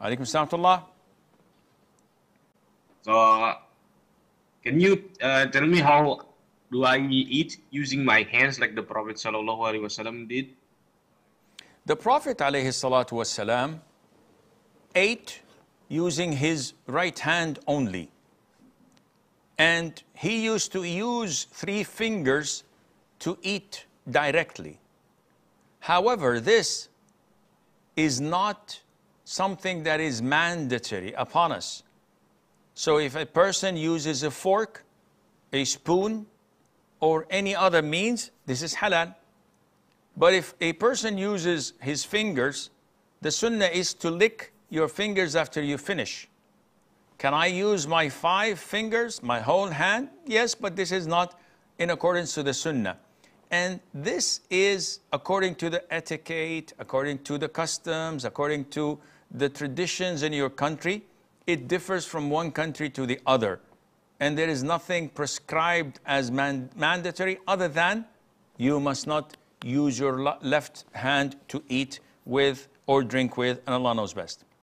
Alaikum Salamatullah. So, can you uh, tell me how do I eat using my hands like the Prophet wasallam did? The Prophet wasallam ate using his right hand only. And he used to use three fingers to eat directly. However, this is not something that is mandatory upon us. So if a person uses a fork, a spoon, or any other means, this is halal. But if a person uses his fingers, the sunnah is to lick your fingers after you finish. Can I use my five fingers, my whole hand? Yes, but this is not in accordance to the sunnah. And this is according to the etiquette, according to the customs, according to the traditions in your country. It differs from one country to the other. And there is nothing prescribed as man mandatory other than you must not use your left hand to eat with or drink with, and Allah knows best.